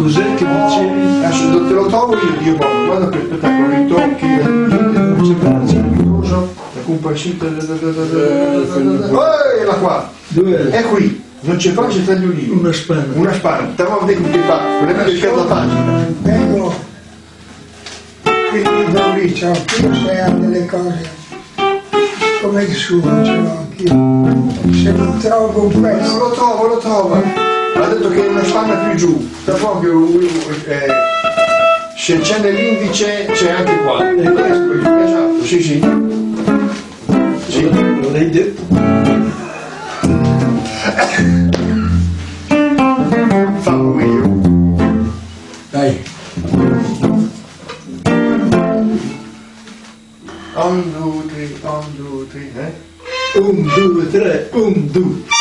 Cos'è che dicevi? Adesso te lo trovo io, Dio buono, guarda che spettacolo, i tocchi, non c'è meraviglioso, la compascita, la qua, è qui, non c'è faccia tra gli ulivi, Una spanna. una spanna, stiamo a vedere che fa, voleva dedicare la pagina. Vengo qui in Mauricio, anch'io se ha delle cose come il suo, ce l'ho anch'io. Se non trovo un Non pezzo, lo trovo, lo trovo, detto che è una spanna più giù, da proprio, eh, se c'è nell'indice c'è anche qua, e questo, esatto, sì sì, sì. Non l'hai detto? Fammo meglio. Dai. Un, due, tre, un, due, tre, eh? Un, due, tre, un, due.